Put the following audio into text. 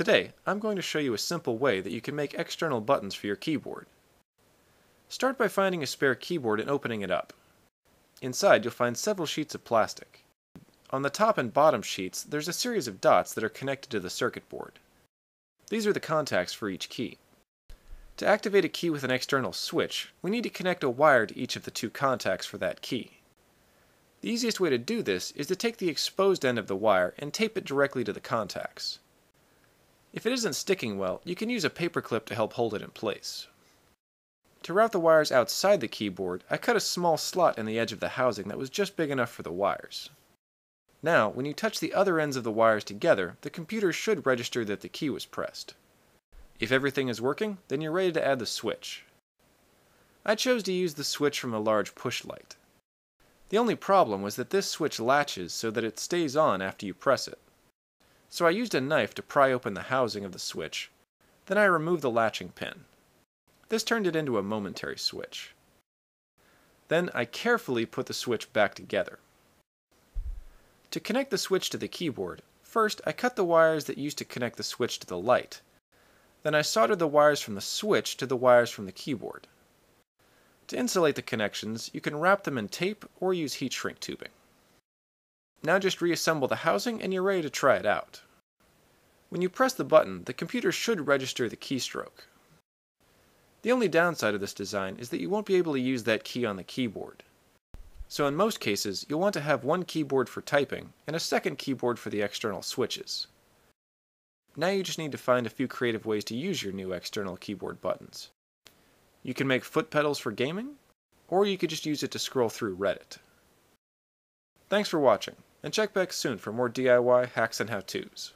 Today, I'm going to show you a simple way that you can make external buttons for your keyboard. Start by finding a spare keyboard and opening it up. Inside, you'll find several sheets of plastic. On the top and bottom sheets, there's a series of dots that are connected to the circuit board. These are the contacts for each key. To activate a key with an external switch, we need to connect a wire to each of the two contacts for that key. The easiest way to do this is to take the exposed end of the wire and tape it directly to the contacts. If it isn't sticking well, you can use a paper clip to help hold it in place. To route the wires outside the keyboard, I cut a small slot in the edge of the housing that was just big enough for the wires. Now, when you touch the other ends of the wires together, the computer should register that the key was pressed. If everything is working, then you're ready to add the switch. I chose to use the switch from a large push light. The only problem was that this switch latches so that it stays on after you press it. So I used a knife to pry open the housing of the switch, then I removed the latching pin. This turned it into a momentary switch. Then I carefully put the switch back together. To connect the switch to the keyboard, first I cut the wires that used to connect the switch to the light. Then I soldered the wires from the switch to the wires from the keyboard. To insulate the connections, you can wrap them in tape or use heat shrink tubing. Now just reassemble the housing and you're ready to try it out. When you press the button, the computer should register the keystroke. The only downside of this design is that you won't be able to use that key on the keyboard. So in most cases, you'll want to have one keyboard for typing and a second keyboard for the external switches. Now you just need to find a few creative ways to use your new external keyboard buttons. You can make foot pedals for gaming, or you could just use it to scroll through Reddit. Thanks for watching, and check back soon for more DIY hacks and how-tos.